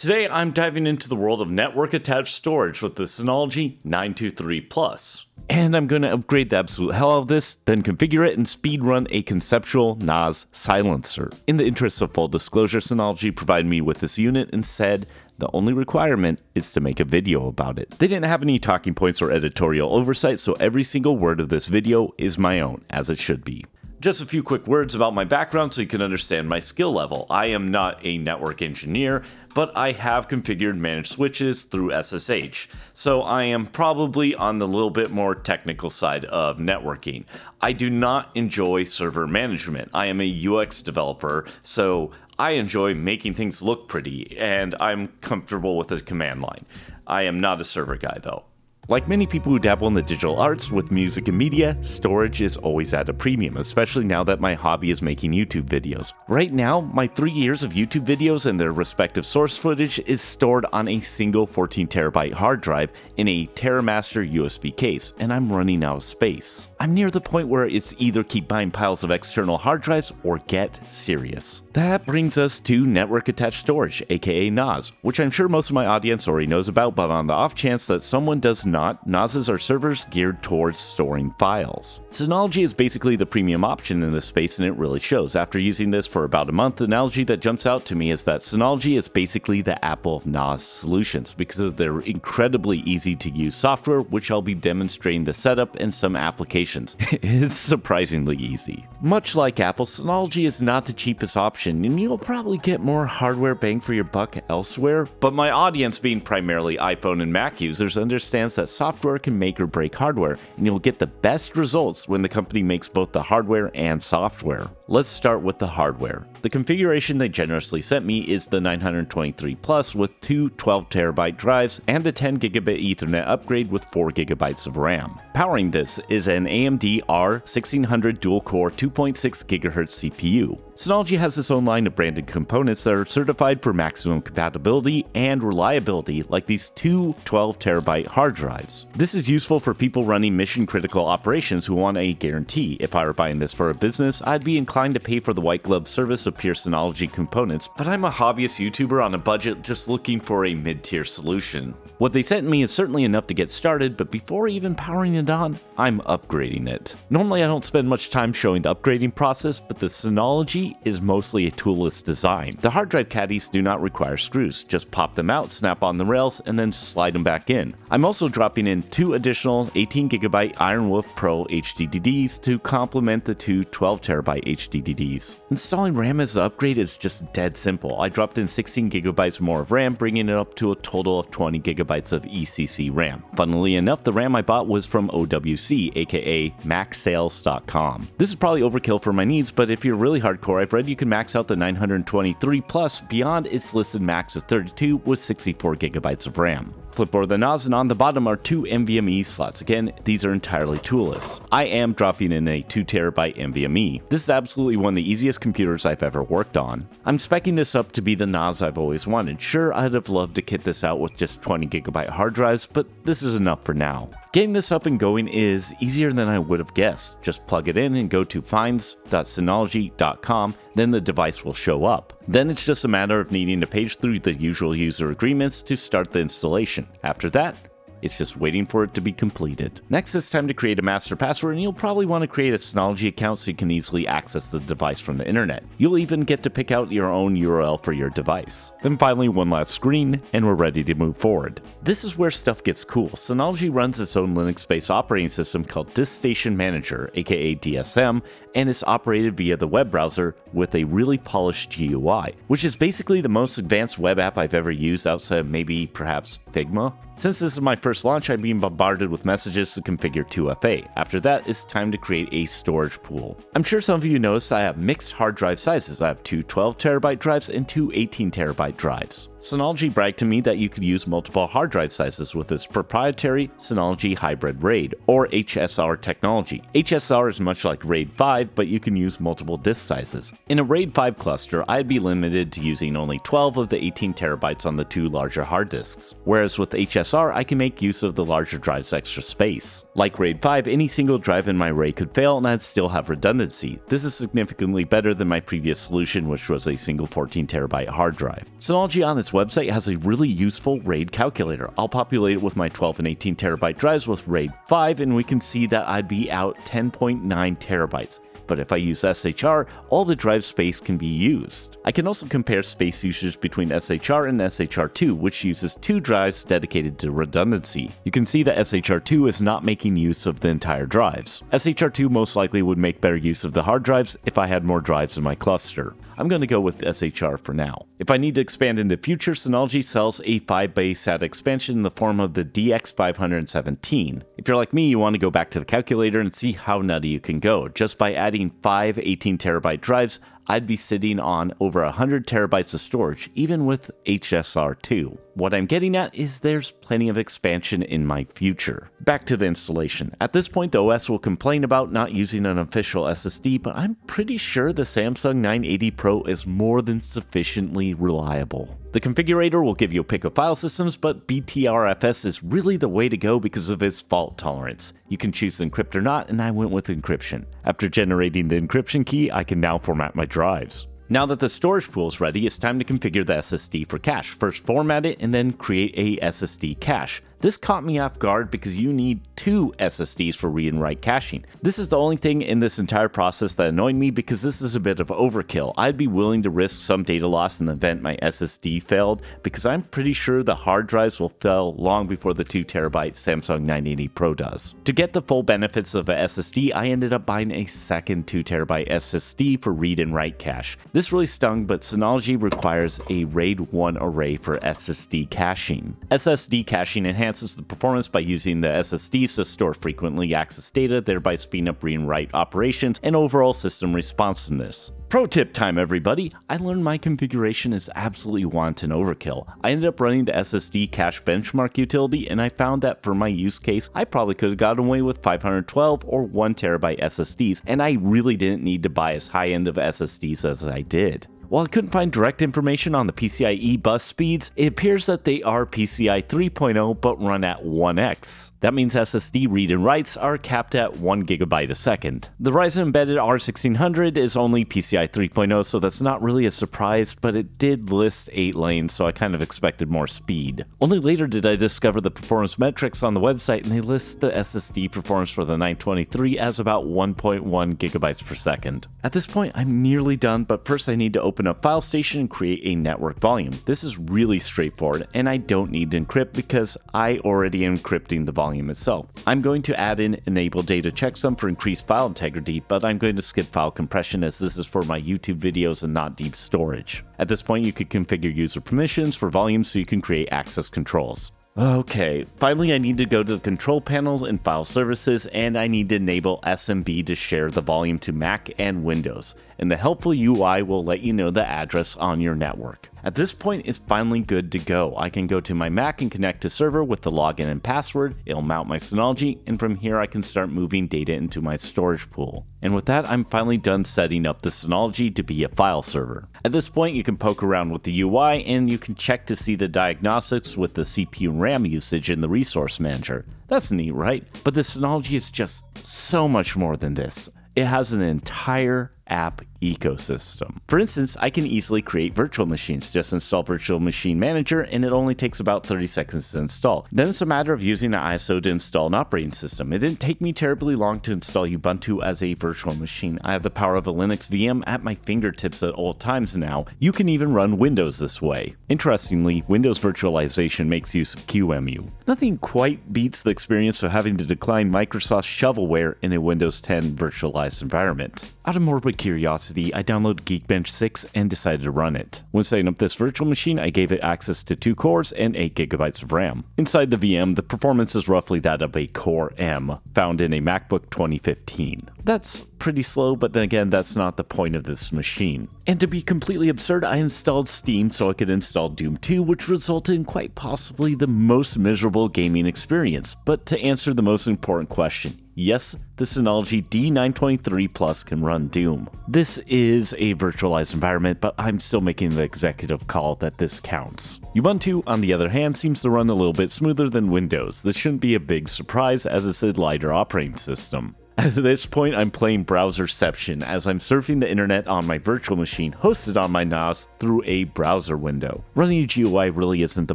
Today I'm diving into the world of network attached storage with the Synology 923 Plus. And I'm going to upgrade the absolute hell out of this, then configure it and speedrun a conceptual NAS silencer. In the interest of full disclosure, Synology provided me with this unit and said the only requirement is to make a video about it. They didn't have any talking points or editorial oversight, so every single word of this video is my own, as it should be. Just a few quick words about my background so you can understand my skill level. I am not a network engineer, but I have configured managed switches through SSH, so I am probably on the little bit more technical side of networking. I do not enjoy server management. I am a UX developer, so I enjoy making things look pretty, and I'm comfortable with the command line. I am not a server guy though. Like many people who dabble in the digital arts with music and media, storage is always at a premium, especially now that my hobby is making YouTube videos. Right now, my three years of YouTube videos and their respective source footage is stored on a single 14 terabyte hard drive in a TerraMaster USB case, and I'm running out of space. I'm near the point where it's either keep buying piles of external hard drives or get serious. That brings us to network attached storage, aka NAS, which I'm sure most of my audience already knows about, but on the off chance that someone does not, NASs are servers geared towards storing files. Synology is basically the premium option in this space and it really shows. After using this for about a month, the analogy that jumps out to me is that Synology is basically the Apple of NAS solutions because of their incredibly easy to use software, which I'll be demonstrating the setup and some applications applications. it's surprisingly easy. Much like Apple, Synology is not the cheapest option, and you'll probably get more hardware bang for your buck elsewhere, but my audience being primarily iPhone and Mac users understands that software can make or break hardware, and you'll get the best results when the company makes both the hardware and software. Let's start with the hardware. The configuration they generously sent me is the 923 Plus with two 12TB drives and the 10GB Ethernet upgrade with 4GB of RAM. Powering this is an AMD R1600 dual-core 2.6 GHz CPU. Synology has its own line of branded components that are certified for maximum compatibility and reliability, like these two 12TB hard drives. This is useful for people running mission-critical operations who want a guarantee. If I were buying this for a business, I'd be inclined to pay for the white glove service of pure Synology components, but I'm a hobbyist YouTuber on a budget just looking for a mid-tier solution. What they sent me is certainly enough to get started, but before even powering it on, I'm upgrading it. Normally I don't spend much time showing the upgrading process, but the Synology is mostly a toolless design. The hard drive caddies do not require screws, just pop them out, snap on the rails, and then slide them back in. I'm also dropping in two additional 18GB Ironwolf Pro HDDs to complement the two 12TB HDDs. Installing RAM as an upgrade is just dead simple. I dropped in 16GB more of RAM, bringing it up to a total of 20GB of ECC RAM. Funnily enough, the RAM I bought was from OWC, aka MacSales.com. This is probably overkill for my needs, but if you're really hardcore, I've read you can max out the 923 Plus beyond its listed max of 32 with 64 gigabytes of RAM. Flipboard the NAS and on the bottom are two NVMe slots. Again, these are entirely toolless. I am dropping in a 2TB NVMe. This is absolutely one of the easiest computers I've ever worked on. I'm specking this up to be the NAS I've always wanted. Sure, I'd have loved to kit this out with just 20GB hard drives, but this is enough for now. Getting this up and going is easier than I would have guessed. Just plug it in and go to finds.synology.com, then the device will show up. Then it's just a matter of needing to page through the usual user agreements to start the installation. After that, it's just waiting for it to be completed. Next, it's time to create a master password, and you'll probably want to create a Synology account so you can easily access the device from the internet. You'll even get to pick out your own URL for your device. Then finally, one last screen, and we're ready to move forward. This is where stuff gets cool. Synology runs its own Linux-based operating system called DiskStation Manager, aka DSM, and it's operated via the web browser with a really polished GUI, which is basically the most advanced web app I've ever used outside of maybe perhaps Figma. Since this is my first launch, I'm being bombarded with messages to configure 2FA. After that, it's time to create a storage pool. I'm sure some of you noticed I have mixed hard drive sizes. I have two 12TB drives and two 18TB drives. Synology bragged to me that you could use multiple hard drive sizes with its proprietary Synology Hybrid RAID, or HSR technology. HSR is much like RAID 5, but you can use multiple disk sizes. In a RAID 5 cluster, I'd be limited to using only 12 of the 18 terabytes on the two larger hard disks, whereas with HSR I can make use of the larger drive's extra space. Like RAID 5, any single drive in my array could fail and I'd still have redundancy. This is significantly better than my previous solution, which was a single 14 terabyte hard drive. Synology on its website has a really useful RAID calculator. I'll populate it with my 12 and 18TB drives with RAID 5 and we can see that I'd be out 10.9 terabytes but if I use SHR, all the drive space can be used. I can also compare space usage between SHR and SHR2, which uses two drives dedicated to redundancy. You can see that SHR2 is not making use of the entire drives. SHR2 most likely would make better use of the hard drives if I had more drives in my cluster. I'm going to go with SHR for now. If I need to expand in the future, Synology sells a 5-bay SATA expansion in the form of the DX517. If you're like me, you want to go back to the calculator and see how nutty you can go. Just by adding 5 18TB drives, I'd be sitting on over 100 terabytes of storage, even with HSR2. What I'm getting at is there's plenty of expansion in my future. Back to the installation. At this point, the OS will complain about not using an official SSD, but I'm pretty sure the Samsung 980 Pro is more than sufficiently reliable. The configurator will give you a pick of file systems, but BTRFS is really the way to go because of its fault tolerance. You can choose to encrypt or not, and I went with encryption. After generating the encryption key, I can now format my drives. Now that the storage pool is ready, it's time to configure the SSD for cache. First format it and then create a SSD cache. This caught me off guard because you need two SSDs for read and write caching. This is the only thing in this entire process that annoyed me because this is a bit of overkill. I'd be willing to risk some data loss in the event my SSD failed because I'm pretty sure the hard drives will fail long before the 2TB Samsung 980 Pro does. To get the full benefits of a SSD, I ended up buying a second 2TB SSD for read and write cache. This really stung, but Synology requires a RAID 1 array for SSD caching. SSD caching enhances enhances the performance by using the SSDs to store frequently accessed data, thereby speeding up read and write operations and overall system responsiveness. Pro tip time, everybody! I learned my configuration is absolutely wanton overkill. I ended up running the SSD cache benchmark utility, and I found that for my use case, I probably could have gotten away with 512 or 1TB SSDs, and I really didn't need to buy as high end of SSDs as I did. While I couldn't find direct information on the PCIe bus speeds, it appears that they are PCI 3.0 but run at 1x. That means SSD read and writes are capped at 1 gigabyte a second. The Ryzen embedded R1600 is only PCI 3.0, so that's not really a surprise, but it did list 8 lanes, so I kind of expected more speed. Only later did I discover the performance metrics on the website, and they list the SSD performance for the 923 as about 1.1 gigabytes per second. At this point, I'm nearly done, but first I need to open up FileStation and create a network volume. This is really straightforward, and I don't need to encrypt because I already am encrypting the volume volume itself. I'm going to add in enable data checksum for increased file integrity, but I'm going to skip file compression as this is for my YouTube videos and not deep storage. At this point, you could configure user permissions for volume so you can create access controls. Okay, finally I need to go to the control panel and file services and I need to enable SMB to share the volume to Mac and Windows, and the helpful UI will let you know the address on your network. At this point, it's finally good to go. I can go to my Mac and connect to server with the login and password, it'll mount my Synology, and from here I can start moving data into my storage pool. And with that, I'm finally done setting up the Synology to be a file server. At this point, you can poke around with the UI and you can check to see the diagnostics with the CPU RAM usage in the resource manager. That's neat, right? But the Synology is just so much more than this. It has an entire app ecosystem. For instance, I can easily create virtual machines. Just install Virtual Machine Manager and it only takes about 30 seconds to install. Then it's a matter of using an ISO to install an operating system. It didn't take me terribly long to install Ubuntu as a virtual machine. I have the power of a Linux VM at my fingertips at all times now. You can even run Windows this way. Interestingly, Windows virtualization makes use of QEMU. Nothing quite beats the experience of having to decline Microsoft shovelware in a Windows 10 virtualized environment. Out of morbid curiosity, I downloaded Geekbench 6 and decided to run it. When setting up this virtual machine, I gave it access to 2 cores and 8 gigabytes of RAM. Inside the VM, the performance is roughly that of a Core M, found in a MacBook 2015. That's pretty slow, but then again, that's not the point of this machine. And to be completely absurd, I installed Steam so I could install Doom 2, which resulted in quite possibly the most miserable gaming experience. But to answer the most important question, Yes, the Synology D923 Plus can run Doom. This is a virtualized environment, but I'm still making the executive call that this counts. Ubuntu, on the other hand, seems to run a little bit smoother than Windows. This shouldn't be a big surprise as it's a lighter operating system. At this point, I'm playing Browserception as I'm surfing the internet on my virtual machine hosted on my NAS through a browser window. Running a GUI really isn't the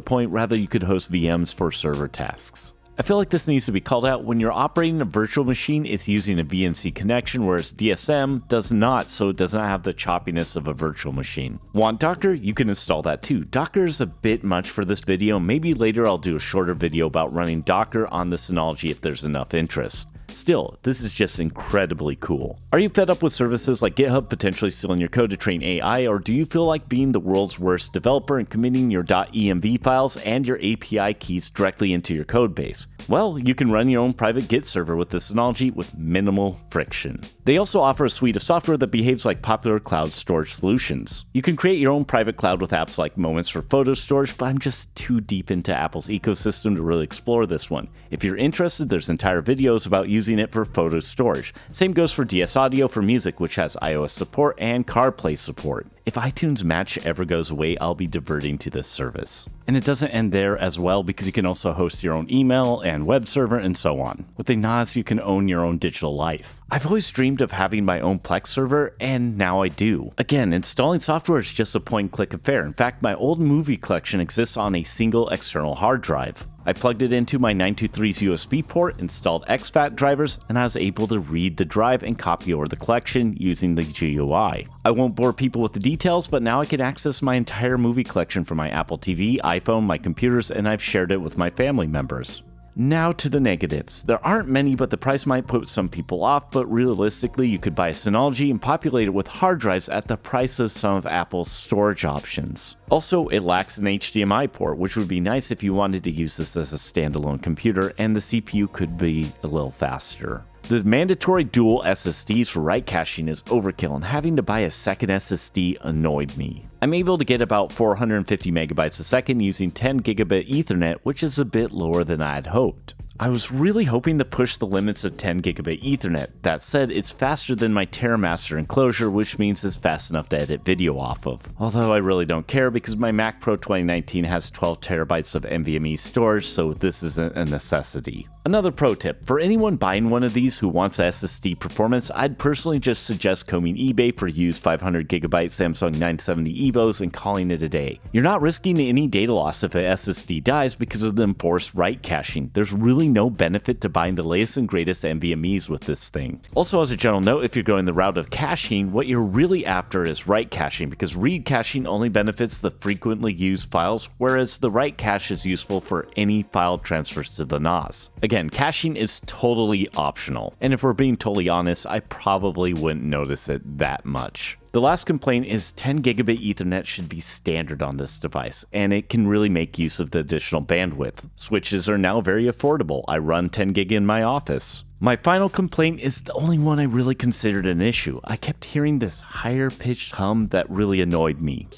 point, rather you could host VMs for server tasks. I feel like this needs to be called out when you're operating a virtual machine, it's using a VNC connection, whereas DSM does not, so it doesn't have the choppiness of a virtual machine. Want Docker? You can install that too. Docker is a bit much for this video. Maybe later I'll do a shorter video about running Docker on the Synology if there's enough interest. Still, this is just incredibly cool. Are you fed up with services like GitHub potentially stealing your code to train AI, or do you feel like being the world's worst developer and committing your .env files and your API keys directly into your codebase? Well, you can run your own private Git server with this Synology with minimal friction. They also offer a suite of software that behaves like popular cloud storage solutions. You can create your own private cloud with apps like Moments for photo storage, but I'm just too deep into Apple's ecosystem to really explore this one. If you're interested, there's entire videos about using it for photo storage. Same goes for DS Audio for music, which has iOS support and CarPlay support. If iTunes Match ever goes away, I'll be diverting to this service. And it doesn't end there as well because you can also host your own email and web server and so on. With a NAS, you can own your own digital life. I've always dreamed of having my own Plex server, and now I do. Again, installing software is just a point click affair. In fact, my old movie collection exists on a single external hard drive. I plugged it into my 923's USB port, installed exFAT drivers, and I was able to read the drive and copy over the collection using the GUI. I won't bore people with the details, but now I can access my entire movie collection from my Apple TV, iPhone, my computers, and I've shared it with my family members. Now to the negatives. There aren't many, but the price might put some people off, but realistically, you could buy a Synology and populate it with hard drives at the price of some of Apple's storage options. Also, it lacks an HDMI port, which would be nice if you wanted to use this as a standalone computer, and the CPU could be a little faster. The mandatory dual SSDs for write caching is overkill, and having to buy a second SSD annoyed me. I'm able to get about 450 megabytes a second using 10 gigabit Ethernet, which is a bit lower than I had hoped. I was really hoping to push the limits of 10 gigabit Ethernet. That said, it's faster than my TerraMaster enclosure, which means it's fast enough to edit video off of. Although I really don't care because my Mac Pro 2019 has 12 terabytes of NVMe storage, so this isn't a necessity. Another pro tip, for anyone buying one of these who wants SSD performance, I'd personally just suggest combing eBay for used 500 gigabyte Samsung 970 And calling it a day. You're not risking any data loss if a SSD dies because of the enforced write caching. There's really no benefit to buying the latest and greatest NVMEs with this thing. Also as a general note, if you're going the route of caching, what you're really after is write caching because read caching only benefits the frequently used files, whereas the write cache is useful for any file transfers to the NAS. Again, caching is totally optional, and if we're being totally honest, I probably wouldn't notice it that much. The last complaint is 10 gigabit Ethernet should be standard on this device, and it can really make use of the additional bandwidth. Switches are now very affordable. I run 10 gig in my office. My final complaint is the only one I really considered an issue. I kept hearing this higher pitched hum that really annoyed me.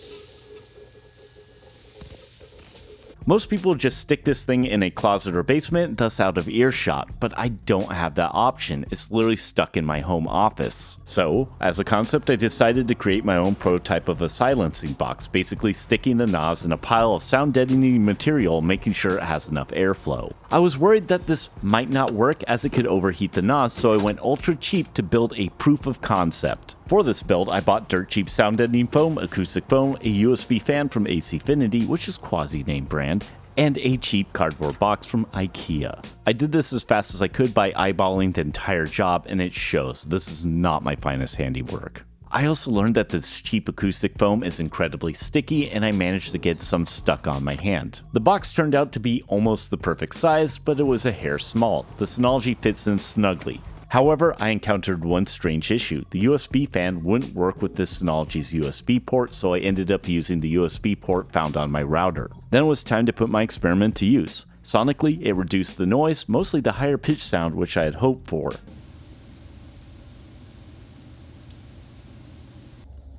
Most people just stick this thing in a closet or basement, thus out of earshot, but I don't have that option. It's literally stuck in my home office. So, as a concept, I decided to create my own prototype of a silencing box, basically sticking the NAS in a pile of sound deadening material, making sure it has enough airflow. I was worried that this might not work as it could overheat the NAS, so I went ultra cheap to build a proof of concept. For this build, I bought dirt cheap sound deadening foam, acoustic foam, a USB fan from AC Infinity, which is quasi-name brand, and a cheap cardboard box from IKEA. I did this as fast as I could by eyeballing the entire job, and it shows. This is not my finest handiwork. I also learned that this cheap acoustic foam is incredibly sticky and I managed to get some stuck on my hand. The box turned out to be almost the perfect size, but it was a hair small. The Synology fits in snugly. However, I encountered one strange issue. The USB fan wouldn't work with this Synology's USB port, so I ended up using the USB port found on my router. Then it was time to put my experiment to use. Sonically, it reduced the noise, mostly the higher pitch sound which I had hoped for.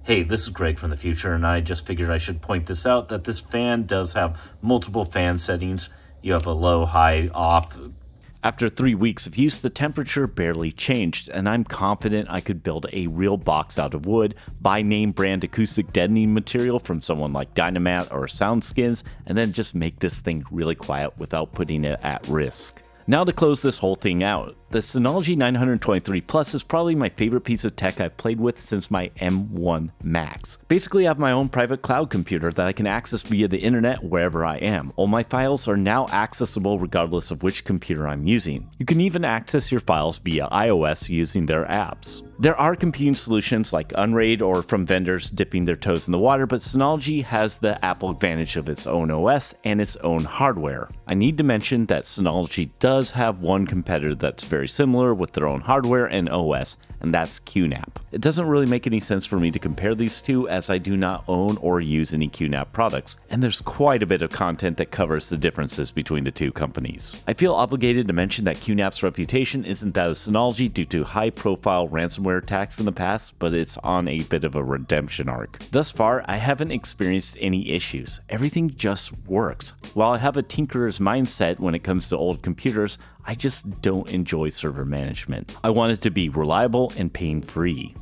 Hey, this is Greg from the future, and I just figured I should point this out that this fan does have multiple fan settings. You have a low, high, off, After three weeks of use, the temperature barely changed, and I'm confident I could build a real box out of wood, buy name brand acoustic deadening material from someone like Dynamat or Soundskins, and then just make this thing really quiet without putting it at risk. Now to close this whole thing out, the Synology 923 Plus is probably my favorite piece of tech I've played with since my M1 Max. Basically, I have my own private cloud computer that I can access via the internet wherever I am. All my files are now accessible regardless of which computer I'm using. You can even access your files via iOS using their apps. There are competing solutions like Unraid or from vendors dipping their toes in the water, but Synology has the Apple advantage of its own OS and its own hardware. I need to mention that Synology does have one competitor that's very very similar with their own hardware and OS, and that's QNAP. It doesn't really make any sense for me to compare these two as I do not own or use any QNAP products, and there's quite a bit of content that covers the differences between the two companies. I feel obligated to mention that QNAP's reputation isn't that of Synology due to high profile ransomware attacks in the past, but it's on a bit of a redemption arc. Thus far, I haven't experienced any issues. Everything just works. While I have a tinkerer's mindset when it comes to old computers, I just don't enjoy server management. I want it to be reliable and pain free.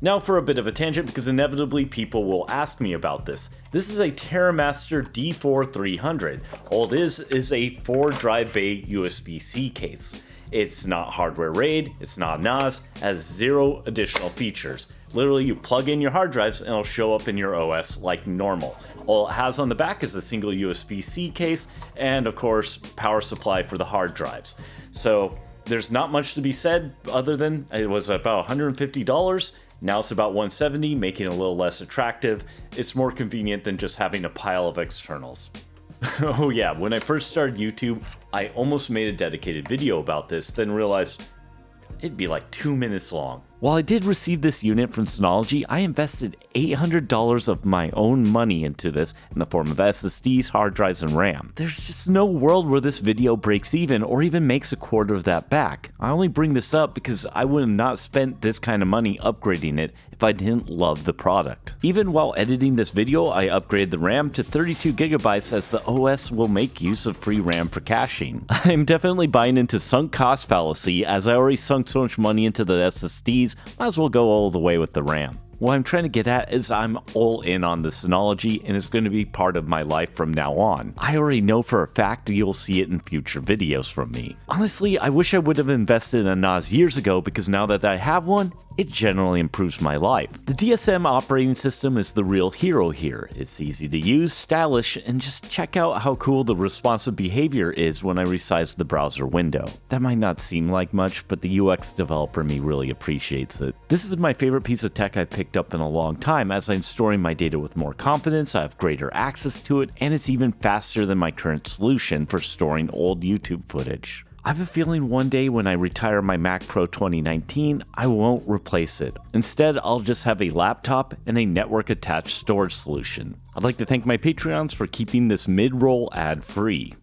Now for a bit of a tangent because inevitably people will ask me about this. This is a TerraMaster D4 300. All it is is a 4 drive bay USB-C case. It's not hardware RAID, it's not NAS, has zero additional features. Literally you plug in your hard drives and it'll show up in your OS like normal. All it has on the back is a single USB-C case and of course power supply for the hard drives. So there's not much to be said other than it was about $150. Now it's about $170, making it a little less attractive. It's more convenient than just having a pile of externals. oh yeah, when I first started YouTube, I almost made a dedicated video about this, then realized it'd be like two minutes long. While I did receive this unit from Synology, I invested $800 of my own money into this in the form of SSDs, hard drives, and RAM. There's just no world where this video breaks even or even makes a quarter of that back. I only bring this up because I would have not spent this kind of money upgrading it if I didn't love the product. Even while editing this video, I upgraded the RAM to 32GB as the OS will make use of free RAM for caching. I'm definitely buying into sunk cost fallacy as I already sunk so much money into the SSDs might as well go all the way with the RAM. What I'm trying to get at is I'm all in on the Synology and it's going to be part of my life from now on. I already know for a fact you'll see it in future videos from me. Honestly, I wish I would have invested in a NAS years ago because now that I have one, it generally improves my life. The DSM operating system is the real hero here. It's easy to use, stylish, and just check out how cool the responsive behavior is when I resize the browser window. That might not seem like much, but the UX developer me really appreciates it. This is my favorite piece of tech I've picked up in a long time as I'm storing my data with more confidence, I have greater access to it, and it's even faster than my current solution for storing old YouTube footage. I have a feeling one day when I retire my Mac Pro 2019, I won't replace it. Instead, I'll just have a laptop and a network attached storage solution. I'd like to thank my Patreons for keeping this mid roll ad free.